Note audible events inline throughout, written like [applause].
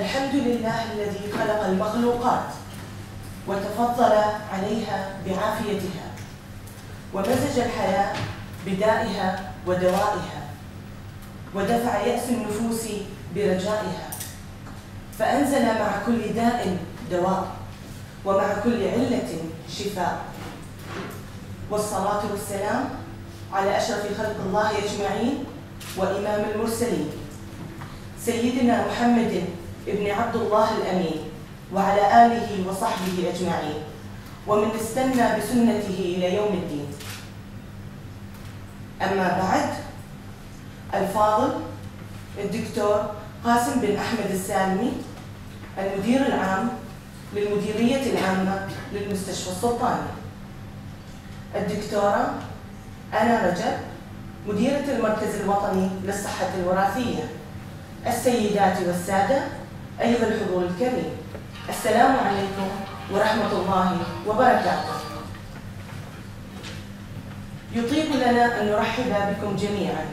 الحمد لله الذي خلق المخلوقات وتفضل عليها بعافيتها ومزج الحياة بدائها ودوائها ودفع يأس النفوس برجائها فأنزل مع كل داء دواء ومع كل علة شفاء والصلاة والسلام على أشرف خلق الله أجمعين وإمام المرسلين سيدنا محمد ابن عبد الله الأمين وعلى آله وصحبه أجمعين. ومن استنى بسنته إلى يوم الدين. أما بعد الفاضل الدكتور قاسم بن أحمد السالمي المدير العام للمديرية العامة للمستشفى السلطاني. الدكتورة أنا رجب مديرة المركز الوطني للصحة الوراثية. السيدات والسادة أيها الحضور الكريم السلام عليكم ورحمة الله وبركاته. يطيب لنا أن نرحب بكم جميعا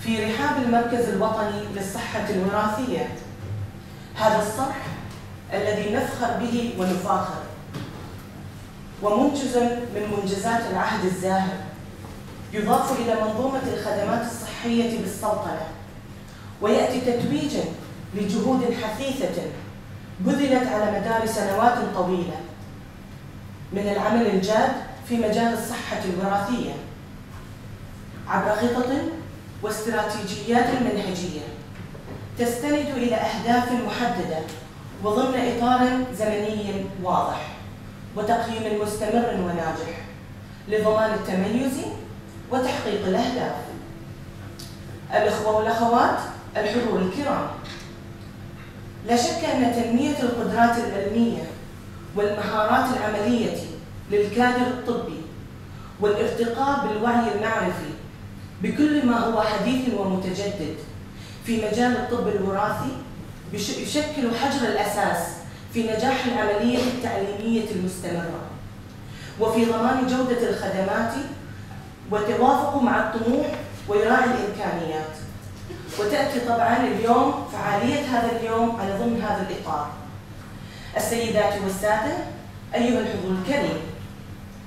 في رحاب المركز الوطني للصحة الوراثية. هذا الصرح الذي نفخر به ونفاخر. ومنجز من منجزات العهد الزاهر. يضاف إلى منظومة الخدمات الصحية بالسلطنة. ويأتي تتويجا لجهود حثيثة بذلت على مدار سنوات طويلة من العمل الجاد في مجال الصحة الوراثية عبر خطط واستراتيجيات منهجية تستند إلى أهداف محددة وضمن إطار زمني واضح وتقييم مستمر وناجح لضمان التميز وتحقيق الأهداف. الإخوة والأخوات الحضور الكرام. لا شك أن تنمية القدرات العلمية والمهارات العملية للكادر الطبي والارتقاء بالوعي المعرفي بكل ما هو حديث ومتجدد في مجال الطب الوراثي يشكل حجر الأساس في نجاح العملية التعليمية المستمرة. وفي ضمان جودة الخدمات وتوافق مع الطموح ويراعي الإمكانيات. وتأتي طبعا اليوم فعالية هذا اليوم على ضمن هذا الإطار. السيدات والسادة أيها الحضور الكريم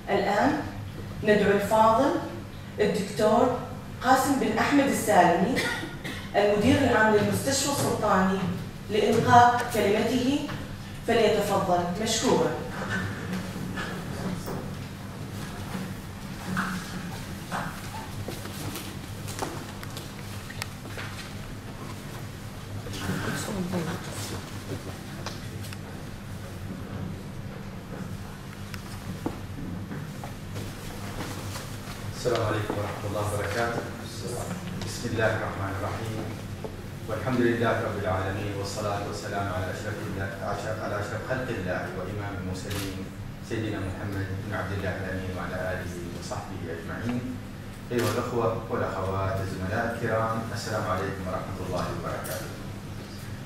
الآن ندعو الفاضل الدكتور قاسم بن أحمد السالمي المدير العام للمستشفى السلطاني لإلقاء كلمته فليتفضل مشكورا السلام عليكم ورحمة الله وبركاته. بسم الله الرحمن الرحيم. والحمد لله رب العالمين والصلاة والسلام على أشرف الله على خلق الله وإمام المرسلين سيدنا محمد بن عبد الله الأمين وعلى آله وصحبه أجمعين. أيها الأخوة والأخوات الزملاء الكرام السلام عليكم ورحمة الله وبركاته.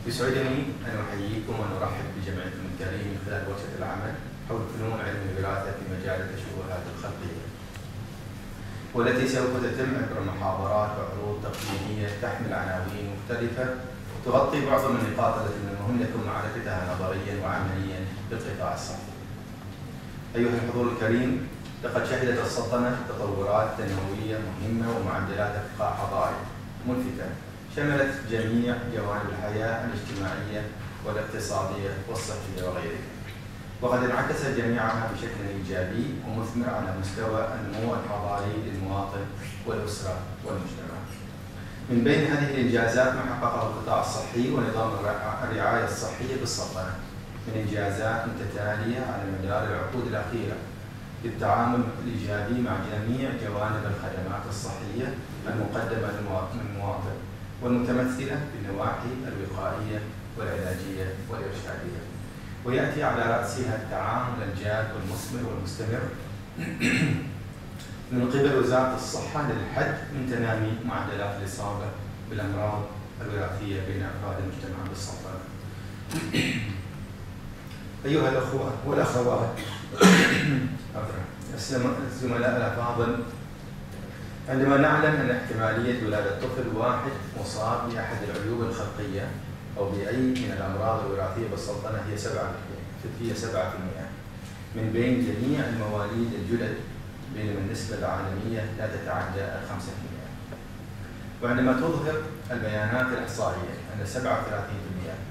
يسعدني أن أحييكم ونرحب بجمعكم الكريم من خلال ورشة العمل حول فنون علم الوراثة في مجال التشوهات الخلقية. والتي سوف تتم عبر محاضرات وعروض تقديميه تحمل عناوين مختلفة تغطي معظم النقاط التي من المهم لكم معرفتها نظريا وعمليا بالقطاع الصحي. أيها الحضور الكريم لقد شهدت السلطنة تطورات تنموية مهمة ومعدلات ارتقاء حضاري ملفته شملت جميع جوانب الحياة الاجتماعية والاقتصادية والصحية وغيرها. وقد انعكست جميعها بشكل إيجابي ومثمر على مستوى النمو الحضاري للمواطن والأسرة والمجتمع. من بين هذه الإنجازات ما حققه القطاع الصحي ونظام الرعاية الصحيه بالسلطنه من إنجازات متتالية على مدار العقود الأخيرة. للتعامل الإيجابي مع جميع جوانب الخدمات الصحية المقدمة للمواطن والمتمثلة بالنواحي الوقائية والعلاجية والإرشادية. ويأتي على رأسها التعامل الجاد والمثمر والمستمر. من قبل وزارة الصحة للحد من تنامي معدلات الإصابة بالأمراض الوراثية بين أفراد المجتمع بالسرطان. [clears throat] أيها الأخوة والأخوات [clears throat] الزملاء الأفاضل عندما نعلم أن احتمالية ولادة طفل واحد مصاب بأحد العيوب الخلقية أو بأي من الأمراض الوراثية بالسلطنة هي 7% هي 7% من بين جميع المواليد الجدد بينما النسبة العالمية لا تتعدى 5% وعندما تظهر البيانات الإحصائية أن 37%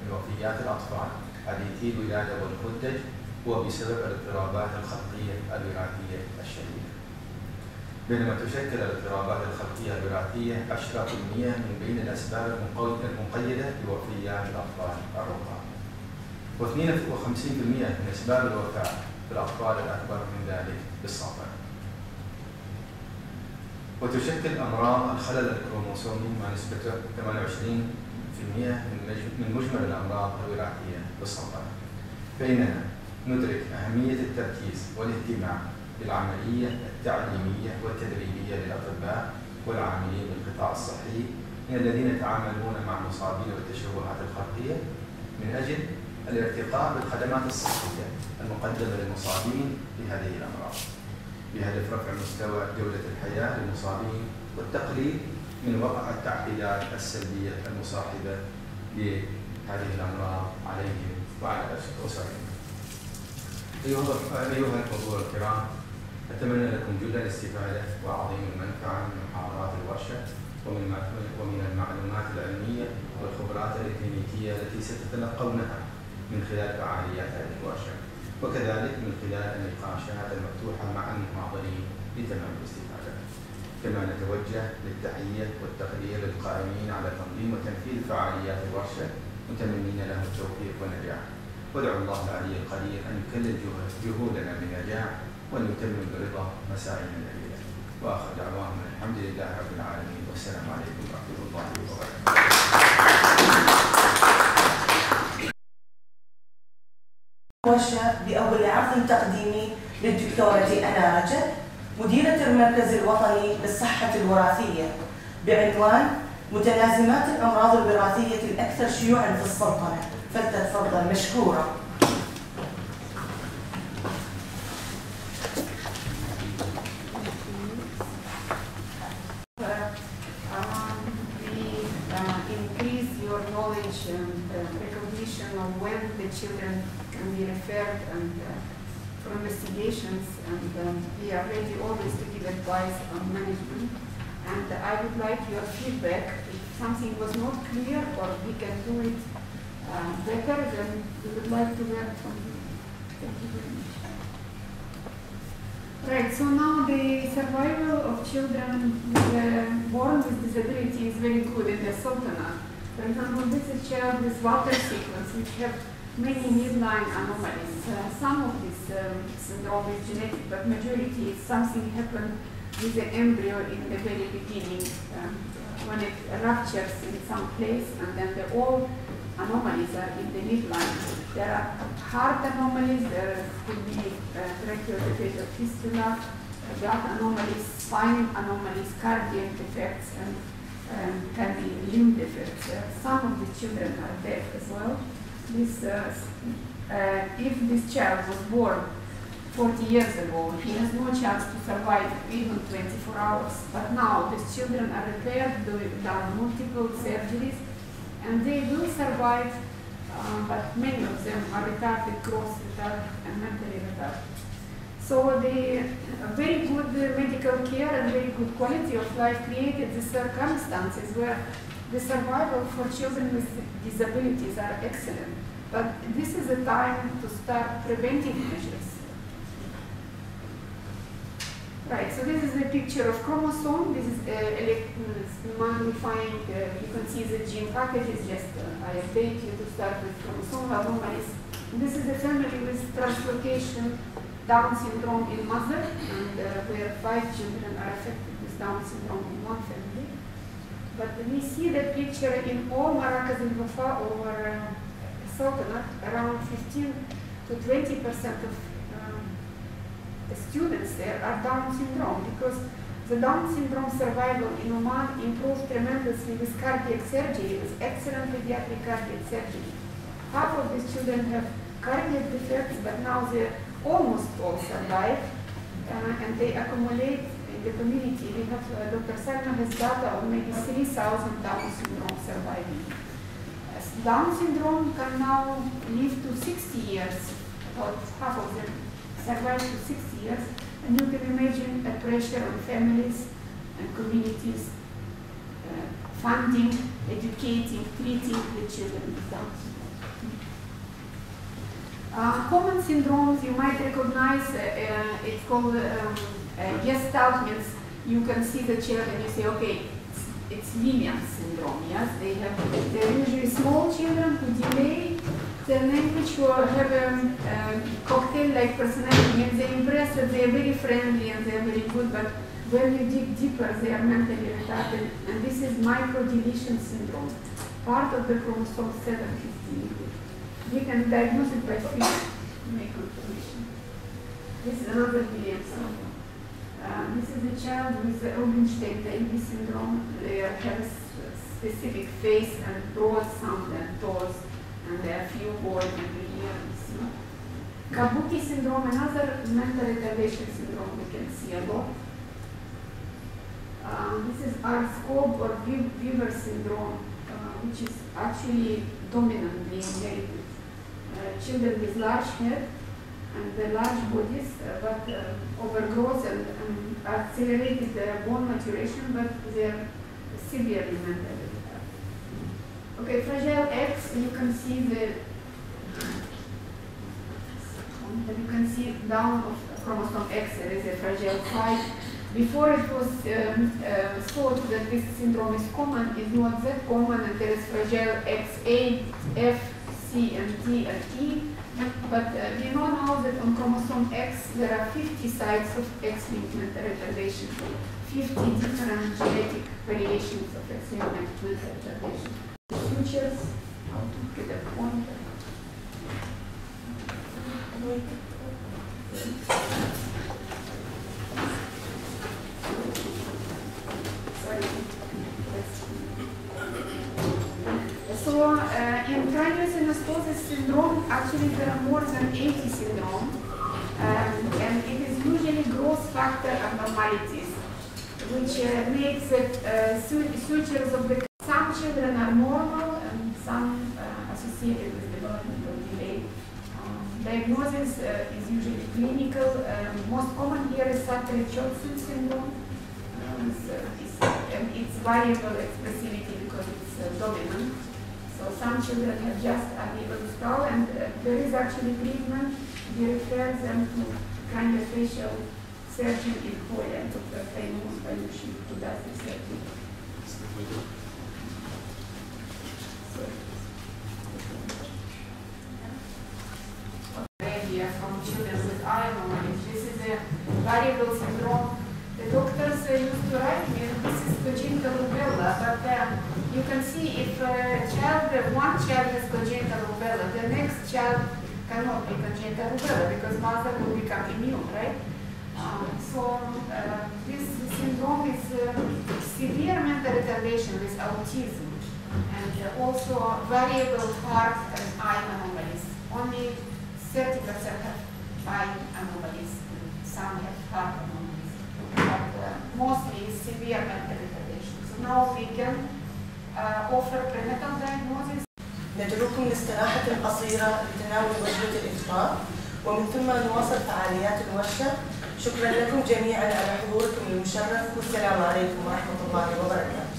من وفيات الأطفال حديثي الولادة والخدج هو بسبب الاضطرابات الخلقية الوراثية الشديدة. بينما تشكل الاضطرابات الخلقية الوراثية 10% من بين الأسباب المقيدة بوفيات الأطفال الرضع و52% من أسباب الوفاة في الأطفال الأكبر من ذلك بالسرطان وتشكل أمراض الخلل الكروموسومي مع نسبة 28% من مجمل الأمراض الوراثية بالسرطان فإننا ندرك أهمية التركيز والاهتمام بالعملية التعليمية والتدريبية للأطباء والعاملين بالقطاع الصحي من الذين يتعاملون مع المصابين والتشوهات الخلقية من أجل الارتقاء بالخدمات الصحية المقدمة للمصابين بهذه الأمراض. بهدف رفع مستوى جودة الحياة للمصابين والتقليل من وقع التعقيدات السلبية المصاحبة لهذه الأمراض عليهم وعلى أسرهم. أيها الحضور الكرام أتمنى لكم جل الاستفادة وعظيم المنفعة من محاضرات الورشة ومن ومن المعلومات العلمية والخبرات الإكلينيكية التي ستتلقونها من خلال فعاليات هذه الورشة وكذلك من خلال النقاشات المفتوحة مع المحاضرين لتمام الاستفادة. كما نتوجه للتحية والتقدير للقائمين على تنظيم وتنفيذ فعاليات الورشة. متمنين لهم التوفيق والنجاح. وادعو الله العلي القدير أن يكلل جهودنا بالنجاح وأن يتمم برضا مسائنا الجليلة وآخر دعواهم الحمد لله رب العالمين. والسلام عليكم ورحمة الله وبركاته. بأول عرض تقديمي للدكتورة أنا رجب مديرة المركز الوطني للصحة الوراثية بعنوان متلازمات الأمراض الوراثية الأكثر شيوعا في السلطنة. فلتتفضل مشكورة. Children can be referred and uh, for investigations and um, we are ready always to give advice on management. And uh, I would like your feedback. If something was not clear or we can do it uh, better, then we would like to learn from you. Thank you very much. Right, so now the survival of children with, born with disability is very good in the Sultanate. For example, this is child with VATER sequence, which have many midline anomalies. Uh, some of this um, syndrome is genetic, but majority is something happened with the embryo in the very beginning um, when it ruptures in some place, and then the all anomalies are in the midline. There are heart anomalies, there could be uh, fistula, gut anomalies, spine anomalies, cardiac defects, and um, can be limb defects. Uh, some of the children are deaf as well this, uh, uh, if this child was born 40 years ago, he has no chance to survive even 24 hours. But now these children are repaired, done multiple surgeries, and they will survive, uh, but many of them are retarded, gross retarded, and mentally retarded. So the very good medical care and very good quality of life created the circumstances where the survival for children with disabilities are excellent. But this is a time to start preventive measures. Right, so this is a picture of chromosome. This is uh, magnifying, uh, you can see the gene packages, just uh, I update you to start with chromosomal anomalies. This is a family with translocation Down syndrome in mother, and uh, where five children are affected with Down syndrome in one family. But we see the picture in all Maracas and Wafa over uh, around 15 to 20 percent of um, the students there are Down syndrome because the Down syndrome survival in Oman improved tremendously with cardiac surgery, with excellent pediatric cardiac surgery. Half of the children have cardiac defects, but now they almost all survive, uh, and they accumulate in the community. We have, uh, Dr. Salma has data of maybe 3,000 Down syndrome surviving. Down syndrome can now live to 60 years, about half of them survive to 60 years, and you can imagine a pressure on families and communities, uh, funding, educating, treating the children with Down syndrome. Uh, common syndromes you might recognize, uh, uh, it's called um, uh, gestalt means you can see the child and you say, okay, it's, it's Lilian syndrome, yes? They have, they're usually small children who delay their language or have a um, um, cocktail-like personality and they impress that they're very friendly and they're very good, but when you dig deeper, they are mentally retarded. And this is microdeletion syndrome, part of the chromosome 7 is. You can diagnose it by field microdeletion. This is another Williams syndrome. Uh, this is a child with the Rubinstein-Taybi syndrome. They have a specific face and broad sound and toes and there are few boys and ears. Kabuki syndrome, another mental retardation syndrome we can see a lot. Um, this is R-scope or Weaver syndrome, uh, which is actually dominantly inherited. Uh, children with large head and the large bodies, uh, but uh, overgrowth and, and accelerated bone maturation, but they're severely mentally Okay, fragile X, you can see the you can see down of chromosome X there is a fragile site. Before it was um, uh, thought that this syndrome is common, it's not that common, and there is fragile XA, F, C, and D, and E. But uh, we know now that on chromosome X there are 50 sites of X-linked mental retardation, 50 different genetic variations of X-linked mental retardation futures, how to get a pointer. Sorry. So uh, in craniosynostosis syndrome, actually there are more than 80 syndromes, um, and it is usually growth factor abnormalities, which uh, makes it uh, sutures of the some children are normal and some uh, associated with developmental delay. Um, diagnosis uh, is usually clinical. Um, most common here is Saethre-Chotzen syndrome. Um, it's, it's, and it's variable expressivity because it's uh, dominant. So some children have just uneven skull and uh, there is actually treatment. We refer them to craniofacial surgeon in Poland, Dr. Famous Balushi, who does this surgery. from children with knowledge. This is a variable syndrome. The doctors uh, used to write me, this is congenital rubella, but uh, you can see if a child, one child has congenital rubella, the next child cannot be congenital rubella because mother will become immune, right? Um, so uh, this syndrome is uh, severe mental retardation with autism and also variable heart and eye anomalies. Only 30% have eye anomalies, some have heart anomalies, but uh, mostly severe mental retardation. So now we can offer prenatal diagnosis. ندعوكم لاستراحة قصيرة لتناول وجبة الإفطار ومن ثم نواصل فعاليات الورشة شكرا لكم جميعا على حضوركم المشرف والسلام عليكم ورحمة الله وبركاته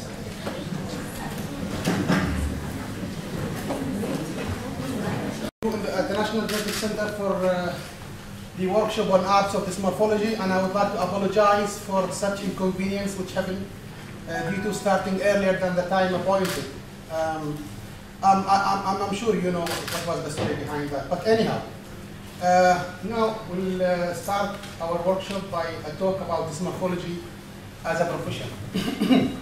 the National Genetic Center for uh, the workshop on arts of dysmorphology, and I would like to apologize for such inconvenience which happened uh, due to starting earlier than the time appointed. Um, I'm, I'm, I'm, sure you know what was the story behind that. But anyhow, uh, now we'll uh, start our workshop by a talk about dysmorphology as a profession. [coughs] [coughs]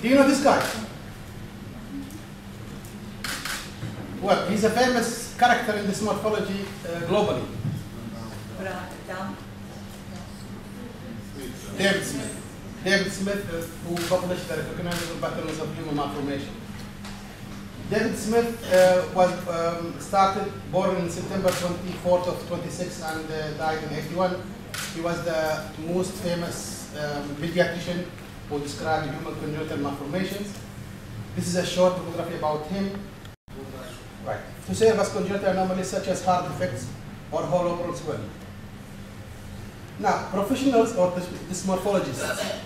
Do you know this guy? Well, he's a famous character in dysmorphology uh, globally. David Smith. David Smith, uh, who published the recognizable patterns of human malformation. David Smith uh, was um, started, born in September 24th of 26 and uh, died in 81. He was the most famous um, pediatrician who described human congenital malformations. This is a short biography about him. Right. To serve as congenital anomalies such as heart defects or hollow swelling. Now, professionals or this, dysmorphologist,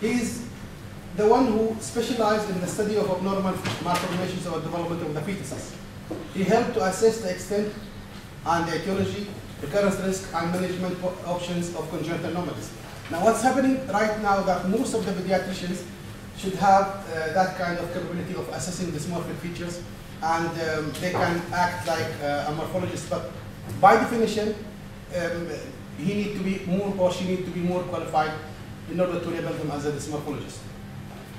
he is the one who specialized in the study of abnormal malformations or development of the fetuses. He helped to assess the extent and the etiology, recurrence risk, and management options of congenital anomalies. Now, what's happening right now that most of the pediatricians should have uh, that kind of capability of assessing dysmorphic features, and um, they can act like uh, a morphologist. But by definition, um, he need to be more or she need to be more qualified in order to label them as a dysmorphologist.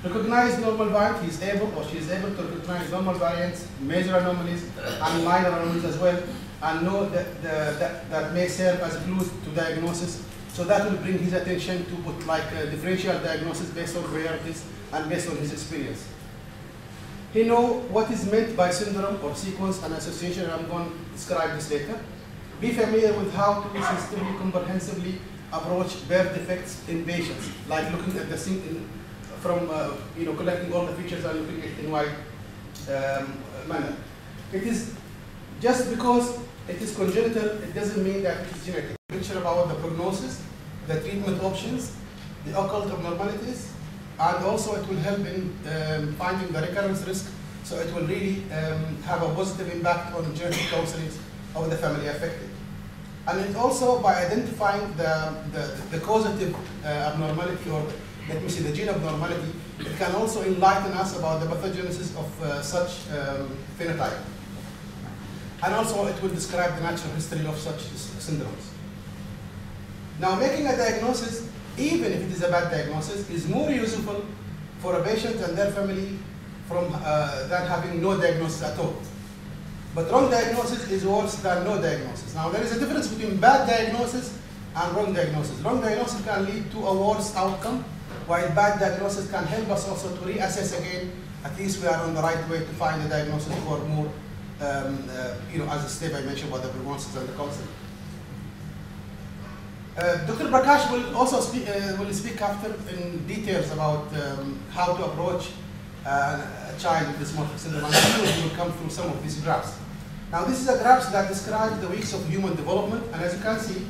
Recognize normal variant, he is able or she is able to recognize normal variants, major anomalies, and minor anomalies as well, and know that, the, that, that may serve as clues to diagnosis. So that will bring his attention to put like differential diagnosis based on priorities and based on his experience. He know what is meant by syndrome or sequence and association, and I'm going to describe this later. Be familiar with how to sensitively, comprehensively approach birth defects in patients, like looking at the in, from, uh, you know, collecting all the features and looking at it in wide um, manner. It is just because it is congenital, it doesn't mean that it is genetic. Picture about the prognosis, the treatment options, the occult abnormalities, and also it will help in um, finding the recurrence risk, so it will really um, have a positive impact on genetic counseling of the family affected. And it also by identifying the, the, the causative uh, abnormality or let me see the gene abnormality, it can also enlighten us about the pathogenesis of uh, such um, phenotype. And also it will describe the natural history of such syndromes. Now making a diagnosis, even if it is a bad diagnosis, is more useful for a patient and their family from, uh, than having no diagnosis at all. But wrong diagnosis is worse than no diagnosis. Now there is a difference between bad diagnosis and wrong diagnosis. Wrong diagnosis can lead to a worse outcome, while bad diagnosis can help us also to reassess again. At least we are on the right way to find a diagnosis for more, um, uh, you know, as a step I mentioned about the prognosis and the counseling. Uh, Dr. Prakash will also speak, uh, will speak after in details about um, how to approach uh, a child with dysmorphic syndrome. And he will come through some of these graphs. Now, this is a graph that describes the weeks of human development, and as you can see,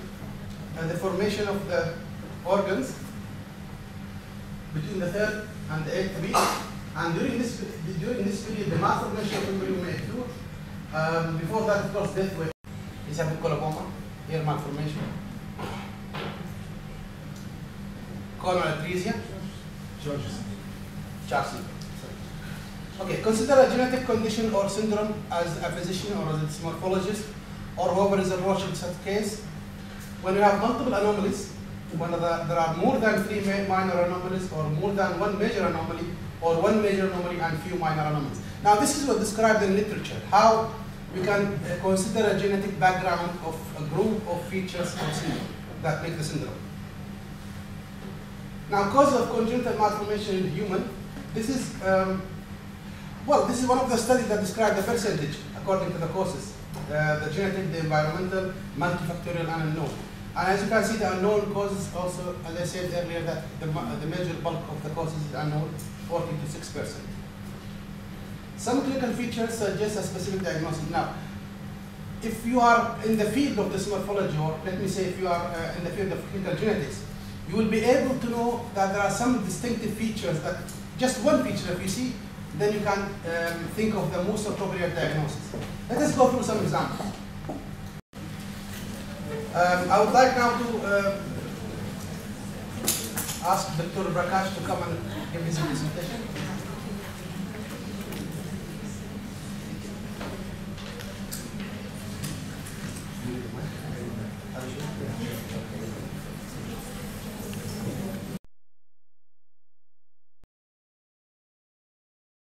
uh, the formation of the organs between the third and the eighth week. And during this during this period, the malformation of embryo may occur. Um, before that, of course, death wave is a coloboma, hair malformation. Choanal atresia. Charles. Okay, consider a genetic condition or syndrome as a physician or as a dysmorphologist or whoever is approaching such case. When you have multiple anomalies, when there there are more than three ma- minor anomalies or more than one major anomaly or one major anomaly and few minor anomalies. Now this is what described in literature, how we can uh, consider a genetic background of a group of features or syndrome that make the syndrome. Now cause of congenital malformation in human, this is um, well, this is one of the studies that describe the percentage according to the causes. Uh, the genetic, the environmental, multifactorial, and unknown. And as you can see, the unknown causes also, as I said earlier, that the, the major bulk of the causes is unknown, 40 to 6 percent. Some clinical features suggest a specific diagnosis. Now, if you are in the field of dysmorphology, or let me say if you are uh, in the field of clinical genetics, you will be able to know that there are some distinctive features that just one feature if you see, then you can um, think of the most appropriate diagnosis. Let us go through some examples. Um, I would like now to uh, ask Dr. Prakash to come and give his presentation.